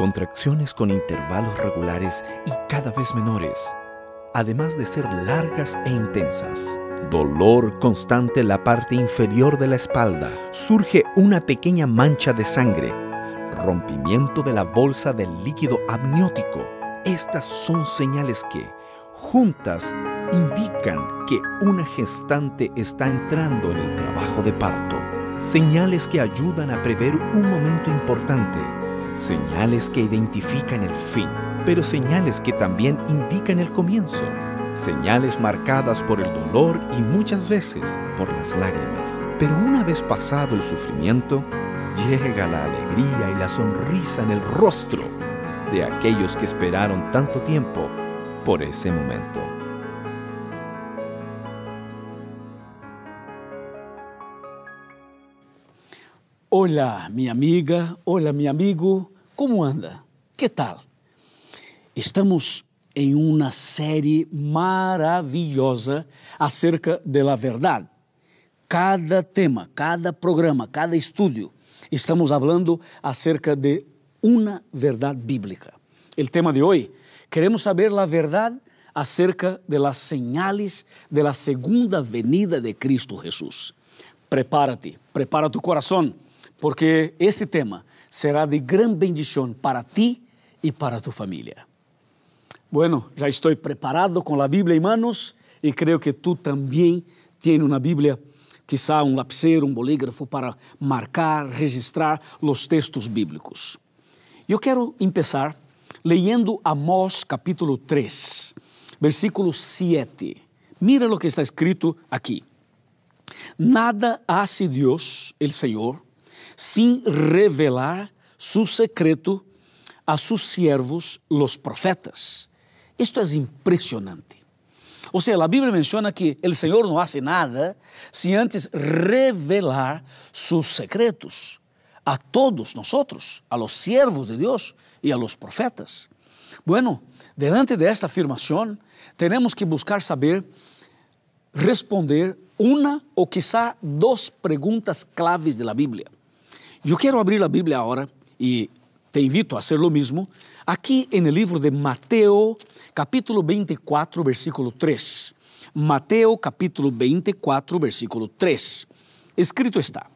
contracciones con intervalos regulares y cada vez menores, además de ser largas e intensas. Dolor constante en la parte inferior de la espalda. Surge una pequeña mancha de sangre. Rompimiento de la bolsa del líquido amniótico. Estas son señales que, juntas, indican que una gestante está entrando en el trabajo de parto. Señales que ayudan a prever un momento importante. Señales que identifican el fin, pero señales que también indican el comienzo. Señales marcadas por el dolor y muchas veces por las lágrimas. Pero una vez pasado el sufrimiento, llega la alegría y la sonrisa en el rostro de aquellos que esperaron tanto tiempo por ese momento. Olá, minha amiga, olá, meu amigo, como anda? Que tal? Estamos em uma série maravilhosa acerca da verdade. Cada tema, cada programa, cada estúdio, estamos falando acerca de uma verdade bíblica. O tema de hoje, queremos saber a verdade acerca de las señales de la segunda venida de Cristo Jesús. Prepárate, prepara tu coração porque este tema será de gran bendición para ti y para tu familia. Bueno, ya estoy preparado con la Biblia en manos y creo que tú también tienes una Biblia, quizá un lapicero, un bolígrafo para marcar, registrar los textos bíblicos. Eu quero empezar leyendo Amós capítulo 3, versículo 7. Mira lo que está escrito aqui. Nada hace Dios, el Señor, sin revelar su secreto a sus siervos, los profetas. Esto es impresionante. O sea, la Biblia menciona que el Señor no hace nada sin antes revelar sus secretos a todos nosotros, a los siervos de Dios y a los profetas. Bueno, delante de esta afirmación, tenemos que buscar saber responder una o quizá dos preguntas claves de la Biblia. Eu quero abrir a Bíblia agora e te invito a fazer o mesmo aqui no livro de Mateus, capítulo 24, versículo 3. Mateus, capítulo 24, versículo 3. Escrito está: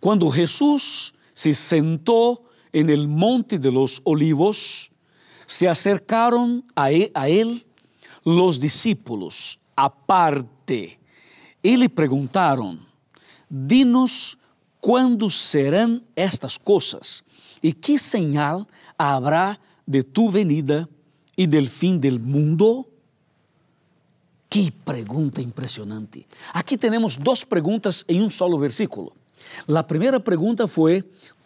Quando Jesus se sentou en el monte de los olivos, se acercaron a él, los discípulos aparte e lhe perguntaram: Dinos quando serão estas coisas e que señal habrá de tu venida e del fim del mundo? Que pergunta impressionante. Aqui temos duas perguntas em um solo versículo. A primeira pergunta foi: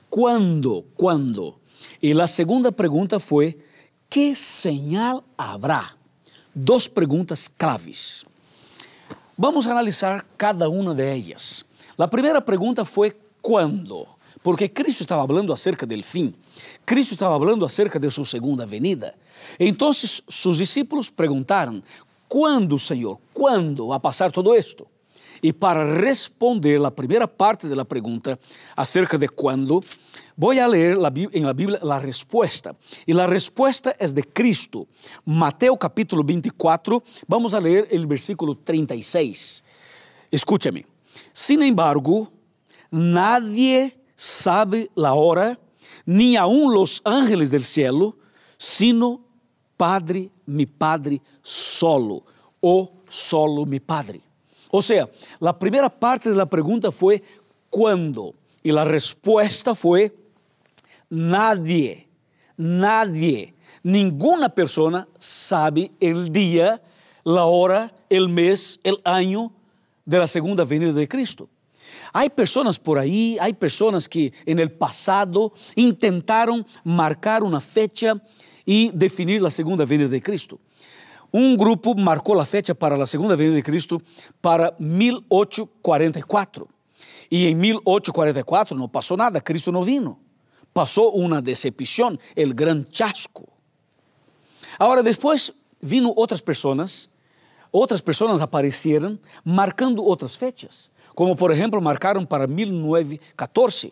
quando? Quando? E a segunda pergunta foi: que señal habrá? Duas perguntas claves. Vamos analisar cada uma de elas. A primeira pergunta foi: quando? Porque Cristo estava falando acerca do fim. Cristo estava falando acerca de sua segunda venida. Então, seus discípulos perguntaram: quando, Senhor? Quando vai passar todo isto? E para responder a primeira parte da pergunta acerca de quando, vou a ler em la Bíblia a resposta. E a resposta é de Cristo. Mateus capítulo 24, vamos a ler o versículo 36. Escúchame. Sin embargo, nadie sabe la hora, ni aun los ángeles del cielo, sino Padre, mi Padre solo, o solo mi Padre. O sea, la primera parte de la pregunta fue ¿cuándo? Y la respuesta fue nadie, nadie, ninguna persona sabe el día, la hora, el mes, el año de la segunda venida de Cristo. Há pessoas por aí, há pessoas que en el passado intentaram marcar uma fecha e definir a segunda venida de Cristo. Um grupo marcou a fecha para a segunda venida de Cristo para 1844. E em 1844 não passou nada, Cristo não vino. Passou uma decepção, o grande chasco. Agora, depois vino outras pessoas, outras pessoas apareceram marcando outras fechas como por exemplo marcaram para 1914,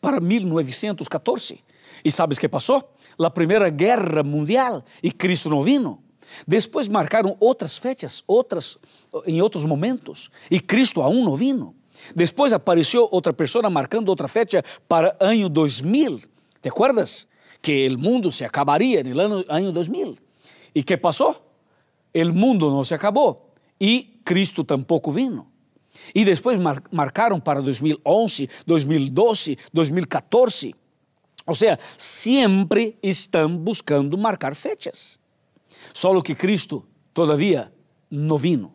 para 1914. E sabes que passou? A Primeira Guerra Mundial e Cristo não vino. Depois marcaram outras fechas, outras em outros momentos, e Cristo aún não vino. Depois apareceu outra pessoa marcando outra fecha para ano 2000. ¿Te acuerdas? Que o mundo se acabaria no ano, ano 2000. E que passou? O mundo não se acabou e Cristo tampouco vino. E depois mar marcaram para 2011, 2012, 2014. Ou seja, sempre estão buscando marcar fechas. Só que Cristo, todavia, não vino.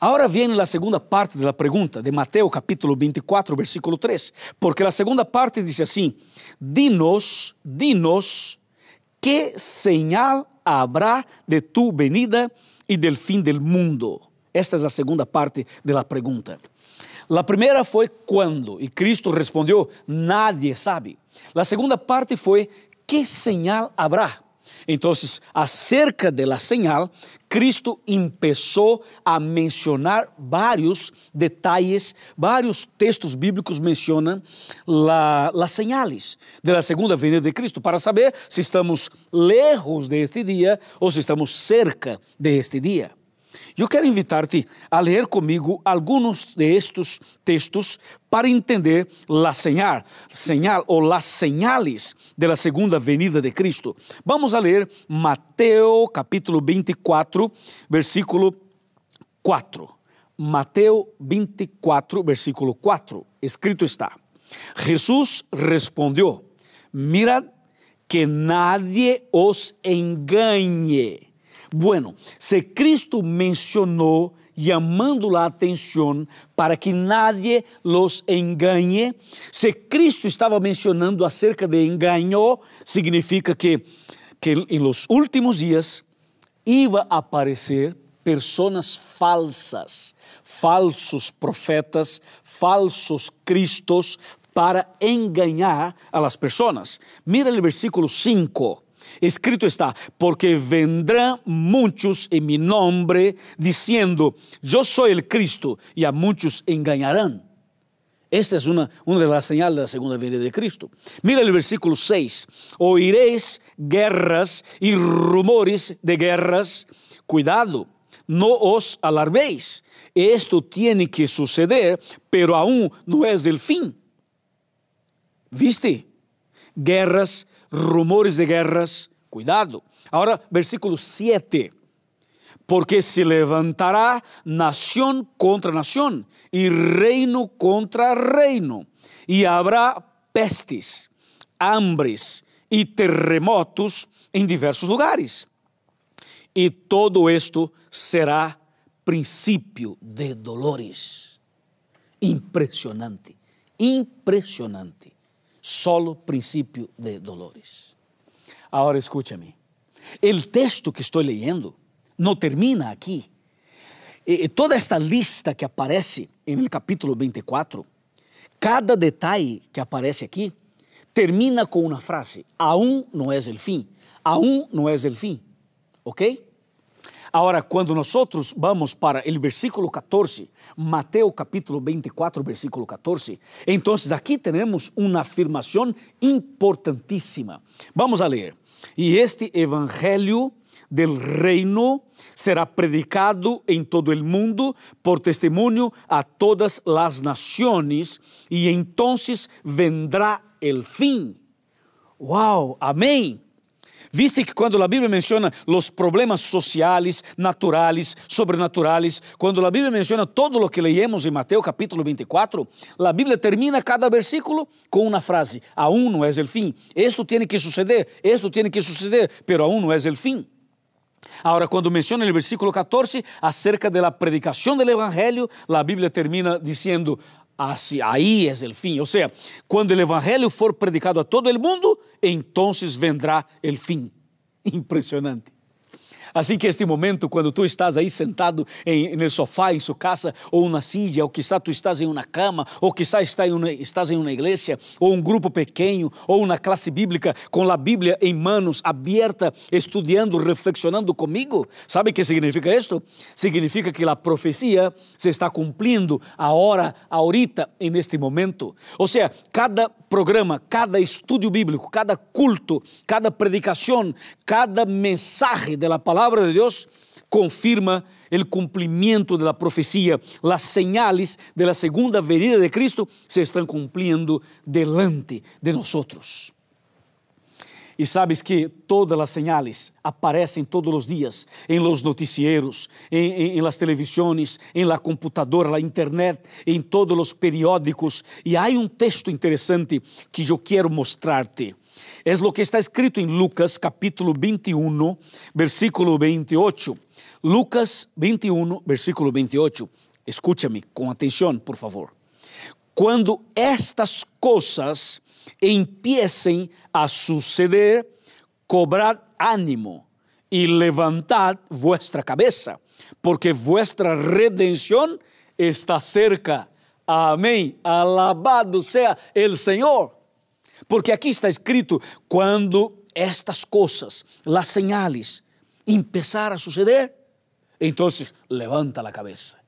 Agora vem a segunda parte da pergunta de Mateus capítulo 24, versículo 3, porque a segunda parte diz assim: Dinos, dinos, que señal habrá de tu venida e del fim del mundo? Esta é a segunda parte da pergunta. A primeira foi quando, e Cristo respondeu: Nadie sabe. A segunda parte foi: Que señal habrá? Então, acerca de la señal, Cristo começou a mencionar vários detalhes, vários textos bíblicos mencionam las señales de la segunda venida de Cristo, para saber se estamos lejos de este dia ou se estamos cerca de este dia. Eu quero invitar-te a ler comigo alguns de estes textos para entender a señal, señal ou as señales de la segunda venida de Cristo. Vamos a ler Mateus capítulo 24, versículo 4. Mateus 24, versículo 4. Escrito está: Jesus respondeu: Mirad que nadie os engane Bueno, se Cristo mencionou chamando a atenção para que nadie los engane, se Cristo estava mencionando acerca de engano, significa que, que em los últimos dias iba a aparecer pessoas falsas, falsos profetas, falsos cristos, para enganar a las pessoas. Mira o versículo 5. Escrito está, porque vendrán muchos en mi nombre diciendo, yo soy el Cristo, y a muchos engañarán. Esta es una, una de las señales de la segunda venida de Cristo. Mira el versículo 6. Oiréis guerras y rumores de guerras. Cuidado, no os alarméis. Esto tiene que suceder, pero aún no es el fin. ¿Viste? Guerras, rumores de guerras, cuidado. Ahora, versículo 7. Porque se levantará nación contra nación y reino contra reino, y habrá pestes, hambres y terremotos en diversos lugares. Y todo esto será principio de dolores. Impressionante, impressionante solo princípio de dolores. Agora escúchame, o texto que estou leyendo não termina aqui. E toda esta lista que aparece no capítulo 24, cada detalhe que aparece aqui termina com uma frase: aún não é o fim, aún não é o fim, ok? Agora, quando nós vamos para o versículo 14, Mateus capítulo 24, versículo 14, então aqui temos uma afirmação importantíssima. Vamos a ler. E este evangelho del reino será predicado em todo el mundo por testemunho a todas las naciones e entonces vendrá el fin. Wow, amém. Viste que quando a Bíblia menciona os problemas sociais, naturais, sobrenaturales, quando a Bíblia menciona todo o que leemos em Mateus capítulo 24, a Bíblia termina cada versículo com uma frase: Aún não é o fim. Esto tiene que suceder, esto tiene que suceder, pero aún não é o fim. Agora, quando menciona no versículo 14 acerca da predicação do Evangelho, a Bíblia termina dizendo: Así, ahí es el fin. O sea, cuando el Evangelio for predicado a todo el mundo, entonces vendrá el fin. Impresionante. Assim que este momento, quando tu estás aí sentado em, no sofá em sua casa, ou na silla, ou quizá tu estás em uma cama, ou quizá estás em uma, estás em uma igreja, ou um grupo pequeno, ou uma classe bíblica com a Bíblia em manos, aberta, estudando, reflexionando comigo, sabe o que significa isto? Significa que a profecia se está cumprindo agora, ahorita, neste momento. Ou seja, cada programa, cada estudio bíblico, cada culto, cada predicación, cada mensaje de la palabra de Dios confirma el cumplimiento de la profecía. Las señales de la segunda venida de Cristo se están cumpliendo delante de nosotros. E sabes que todas as señales aparecem todos os dias em los noticieros, em, em, em las televisões, em la computadora, la internet, em todos os periódicos. E há um texto interessante que eu quero mostrar-te. É o que está escrito em Lucas capítulo 21, versículo 28. Lucas 21, versículo 28. Escúchame com atenção, por favor. Quando estas coisas empiecen a suceder, cobrad ánimo y levantad vuestra cabeza, porque vuestra redención está cerca. Amém. Alabado sea el Senhor. Porque aqui está escrito: quando estas coisas, las señales, empezar a suceder, entonces levanta la cabeza.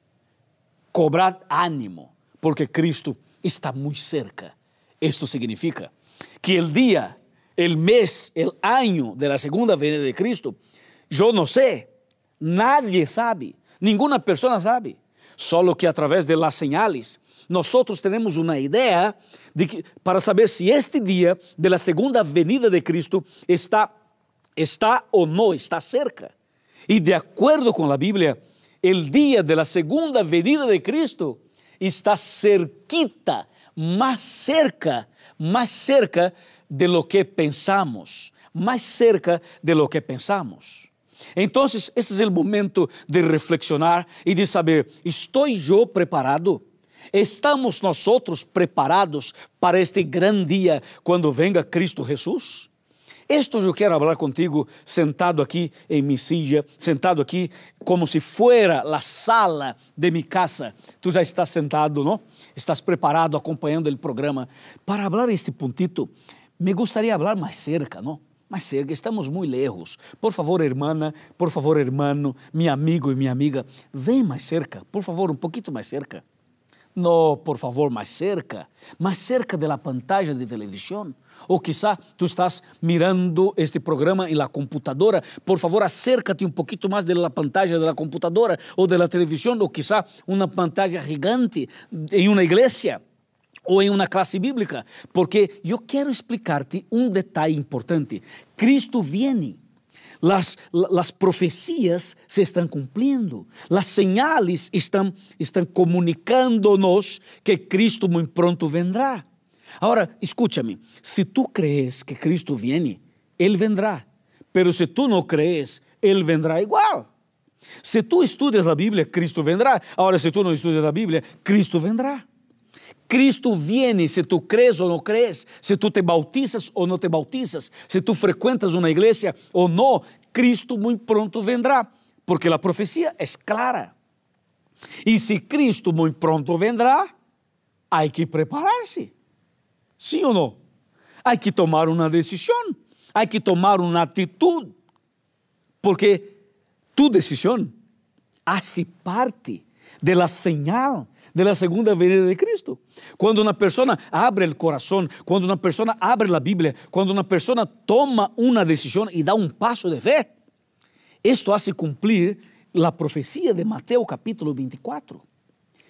Cobrad ánimo, porque Cristo está muito cerca. Esto significa que el día, el mes, el año de la segunda venida de Cristo, yo no sé, nadie sabe, ninguna persona sabe, solo que a través de las señales nosotros tenemos una idea de que, para saber si este día de la segunda venida de Cristo está, está o no está cerca. Y de acuerdo con la Biblia, el día de la segunda venida de Cristo está cerquita mais cerca, mais cerca de lo que pensamos, mais cerca de lo que pensamos. Então, esse é o momento de reflexionar e de saber: estou eu preparado? Estamos nós outros preparados para este grande dia quando venga Cristo Jesus? Esto eu quero falar contigo sentado aqui em minha silla, sentado aqui como se fuera a sala de minha casa. Tu já estás sentado, não? Estás preparado, acompanhando o programa. Para falar este puntito, me gostaria de falar mais cerca, não? mais cerca, estamos muito lejos. Por favor, hermana, por favor, hermano, meu amigo e minha amiga, vem mais cerca, por favor, um pouquinho mais cerca. Não, por favor, mais cerca, mais cerca da pantalla de televisão. Ou quizá tu estás mirando este programa em la computadora, por favor acércate um pouquinho mais da pantalla da computadora ou da televisão, ou quizá uma pantalla gigante em uma igreja ou em uma classe bíblica, porque eu quero explicar-te um detalhe importante. Cristo viene. Las, las profecias se estão cumprindo, las señales estão, estão comunicando-nos que Cristo muito pronto vendrá. Agora, escúchame, se tu crees que Cristo viene, Ele vendrá. Pero se tu não crees, Ele vendrá igual. Se tu estudas a Bíblia, Cristo vendrá. Agora, se tu não estudas a Bíblia, Cristo vendrá. Cristo viene se tu crees ou não crees, se tu te bautizas ou não te bautizas, se tu frequentas uma igreja ou não, Cristo muito pronto vendrá, porque a profecia é clara. E se Cristo muito pronto vendrá, há que preparar-se. Sim ou não? Há que tomar uma decisão, há que tomar uma atitude, porque tu decisão hace parte de la señal de la segunda venida de Cristo. Quando uma pessoa abre o coração, quando uma pessoa abre a Bíblia, quando uma pessoa toma uma decisão e dá um passo de fé, isto hace cumprir a profecia de Mateus capítulo 24.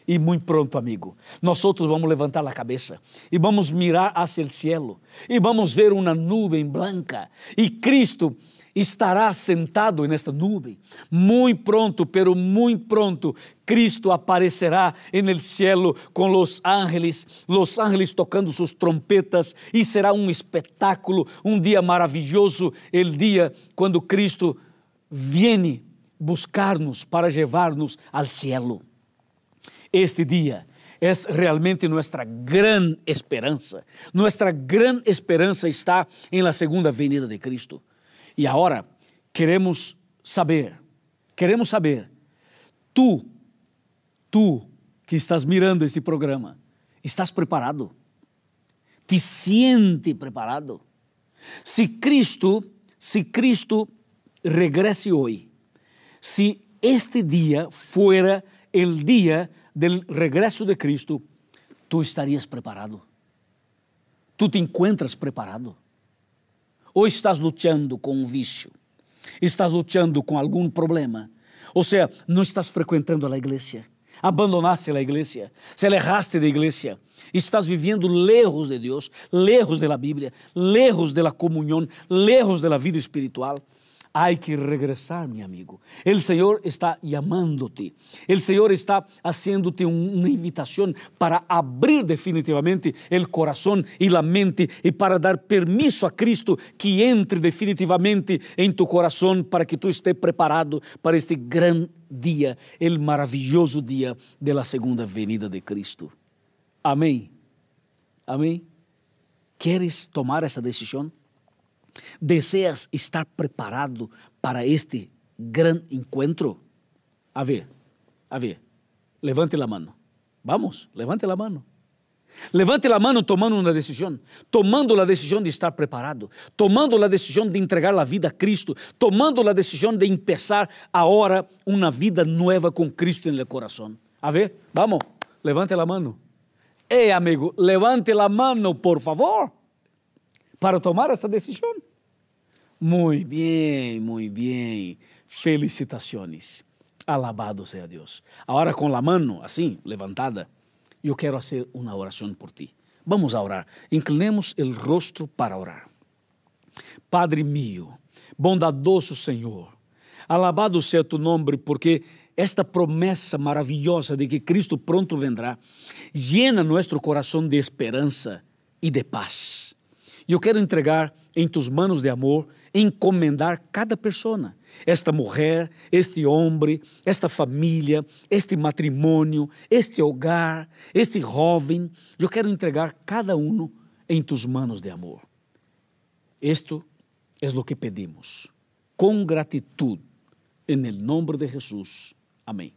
E muito pronto, amigo, nós outros vamos levantar a cabeça e vamos mirar hacia o cielo e vamos ver uma nuvem branca e Cristo estará sentado nesta nuvem. Muito pronto, pero muito pronto, Cristo aparecerá no cielo com os ángeles, os ángeles tocando suas trompetas e será um espetáculo, um dia maravilhoso, o dia quando Cristo viene buscar-nos para levar-nos ao cielo. Este dia é realmente nossa grande esperança. Nossa grande esperança está em la segunda venida de Cristo. E agora queremos saber, queremos saber, tu, tu que estás mirando este programa, estás preparado? Te siente preparado? Se Cristo, se Cristo regrese hoje, se este dia fuera el dia del regreso de Cristo, tú estarías preparado. Tu te encuentras preparado? Ou estás lutando com um vício? Estás lutando com algum problema? Ou seja, não estás frequentando a igreja? Abandonaste a igreja? Se alejaste da igreja? Estás vivendo lejos de Deus, lejos da Bíblia, lejos da comunhão, lejos da vida espiritual? Hay que regresar, mi amigo. El Señor está llamándote. El Señor está haciéndote una invitación para abrir definitivamente el corazón y la mente y para dar permiso a Cristo que entre definitivamente en tu corazón para que tú estés preparado para este gran día, el maravilloso día de la segunda venida de Cristo. Amén. Amén. ¿Quieres tomar esa decisión? Deseas estar preparado para este gran encuentro? A ver, a ver, levante a mão. Vamos, levante a mão. Levante a mão tomando uma decisão, tomando a decisão de estar preparado, tomando a decisão de entregar a vida a Cristo, tomando a decisão de começar agora uma vida nova com Cristo no coração. A ver, vamos, levante a mão. Ei, amigo, levante a mão, por favor, para tomar esta decisão. Muito bem, muito bem. Felicitações. Alabado seja Deus. Agora com a mão assim, levantada, eu quero fazer uma oração por ti. Vamos a orar. Inclinemos o rosto para orar. Padre mío, bondadoso Senhor, alabado seja tu nome, porque esta promessa maravilhosa de que Cristo pronto vendrá, llena nosso coração de esperança e de paz. Eu quero entregar em tus manos de amor encomendar cada pessoa, esta mulher, este homem, esta família, este matrimônio, este hogar, este jovem. Eu quero entregar cada um em tus manos de amor. Esto es lo que pedimos, com gratitud, en el nombre de Jesús. Amém.